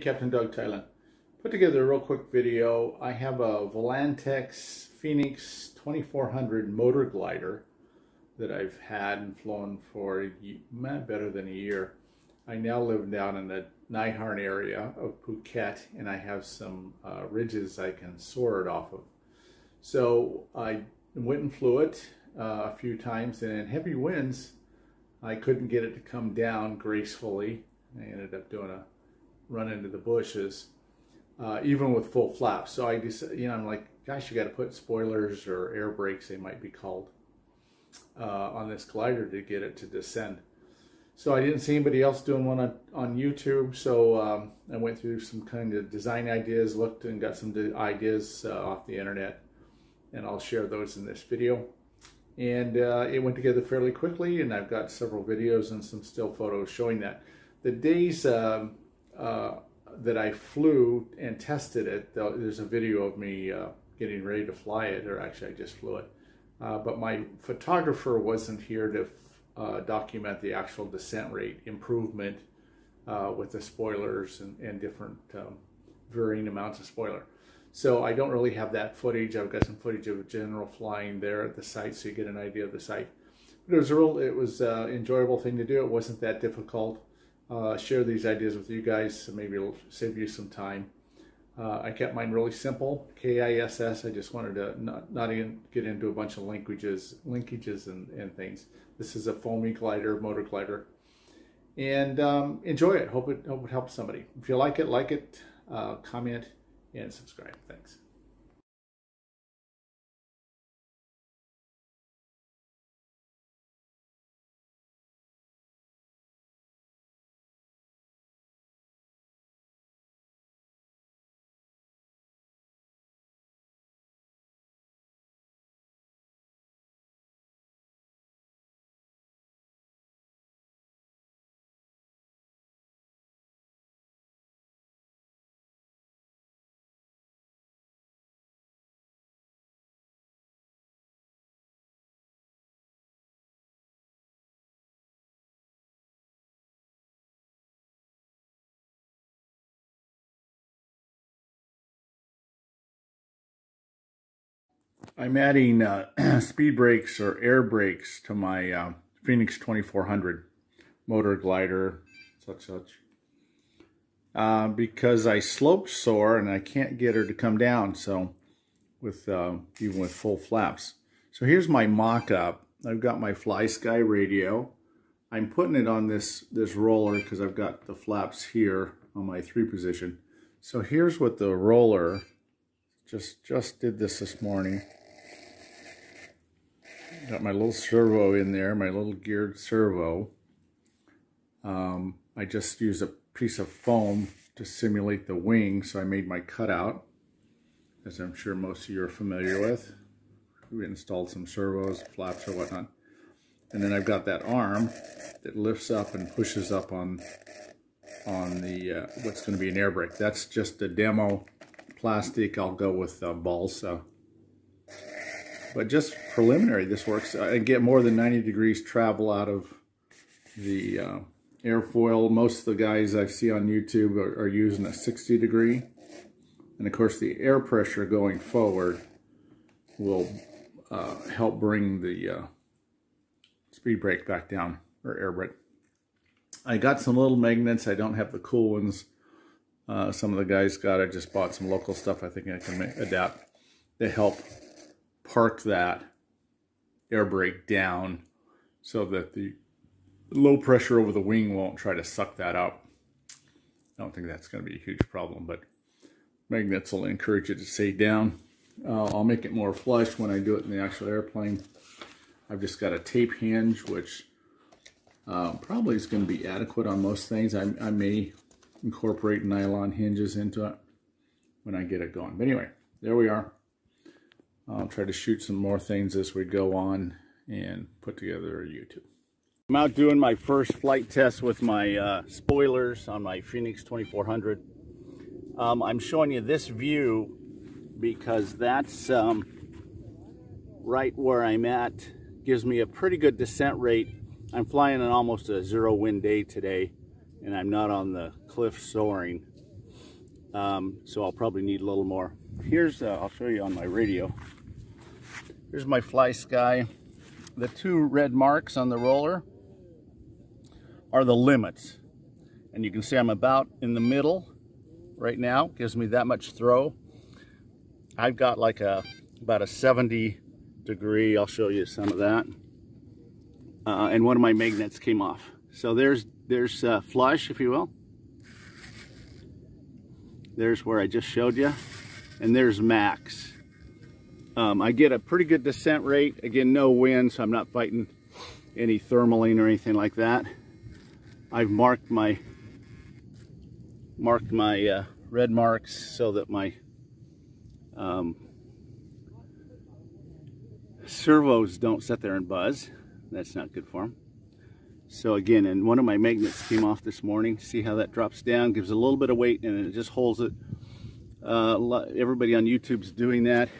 Captain Doug Thailand. Put together a real quick video. I have a Volantex Phoenix 2400 motor glider that I've had and flown for better than a year. I now live down in the Nai Harn area of Phuket and I have some uh, ridges I can soar it off of. So I went and flew it uh, a few times and in heavy winds I couldn't get it to come down gracefully. I ended up doing a run into the bushes, uh, even with full flaps. So I just, you know, I'm like, gosh, you got to put spoilers or air brakes, they might be called, uh, on this glider to get it to descend. So I didn't see anybody else doing one on, on YouTube, so um, I went through some kind of design ideas, looked and got some ideas uh, off the internet, and I'll share those in this video. And uh, it went together fairly quickly, and I've got several videos and some still photos showing that. The days um, uh, that I flew and tested it, there's a video of me uh, getting ready to fly it, or actually I just flew it. Uh, but my photographer wasn't here to uh, document the actual descent rate improvement uh, with the spoilers and, and different um, varying amounts of spoiler. So I don't really have that footage. I've got some footage of general flying there at the site so you get an idea of the site. But it was a real, it was an enjoyable thing to do. It wasn't that difficult uh, share these ideas with you guys, so maybe it'll save you some time. Uh, I kept mine really simple, KISS. I just wanted to not, not even get into a bunch of linkages, linkages and, and things. This is a foamy glider, motor glider. And um, enjoy it. Hope it, hope it helps somebody. If you like it, like it, uh, comment, and subscribe. Thanks. I'm adding uh, speed brakes or air brakes to my uh, Phoenix 2400 motor glider, such such. Uh, because I slope soar and I can't get her to come down, so with uh, even with full flaps. So here's my mock-up. I've got my FlySky radio. I'm putting it on this this roller because I've got the flaps here on my three position. So here's what the roller just just did this this morning. Got my little servo in there, my little geared servo. Um, I just used a piece of foam to simulate the wing, so I made my cutout, as I'm sure most of you are familiar with. We installed some servos, flaps or whatnot. And then I've got that arm that lifts up and pushes up on on the uh, what's going to be an air brake. That's just a demo plastic. I'll go with uh, balsa. But just preliminary, this works. I get more than 90 degrees travel out of the uh, airfoil. Most of the guys I see on YouTube are, are using a 60 degree. And of course the air pressure going forward will uh, help bring the uh, speed brake back down, or air brake. I got some little magnets. I don't have the cool ones. Uh, some of the guys got, I just bought some local stuff I think I can adapt. They help park that air brake down so that the low pressure over the wing won't try to suck that up. I don't think that's going to be a huge problem, but magnets will encourage it to stay down. Uh, I'll make it more flush when I do it in the actual airplane. I've just got a tape hinge, which uh, probably is going to be adequate on most things. I, I may incorporate nylon hinges into it when I get it going. But anyway, there we are. I'll try to shoot some more things as we go on and put together a YouTube. I'm out doing my first flight test with my uh, spoilers on my Phoenix 2400. Um, I'm showing you this view because that's um, right where I'm at. Gives me a pretty good descent rate. I'm flying on almost a zero wind day today and I'm not on the cliff soaring. Um, so I'll probably need a little more. Here's, uh, I'll show you on my radio. Here's my FlySky. The two red marks on the roller are the limits. And you can see I'm about in the middle right now. Gives me that much throw. I've got like a about a 70 degree. I'll show you some of that. Uh, and one of my magnets came off. So there's there's uh, flush, if you will. There's where I just showed you. And there's max. Um, I get a pretty good descent rate. Again, no wind, so I'm not fighting any thermaling or anything like that. I've marked my marked my uh, red marks so that my um, servos don't sit there and buzz. That's not good for them. So again, and one of my magnets came off this morning. See how that drops down, gives a little bit of weight, and it just holds it. Uh, everybody on YouTube's doing that.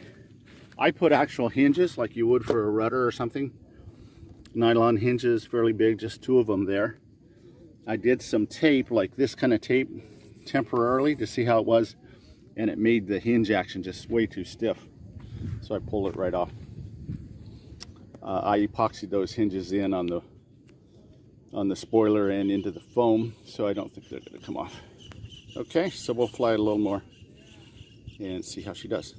I put actual hinges like you would for a rudder or something. Nylon hinges, fairly big, just two of them there. I did some tape, like this kind of tape, temporarily to see how it was, and it made the hinge action just way too stiff. So I pulled it right off. Uh, I epoxied those hinges in on the on the spoiler and into the foam, so I don't think they're going to come off. Okay, so we'll fly it a little more and see how she does.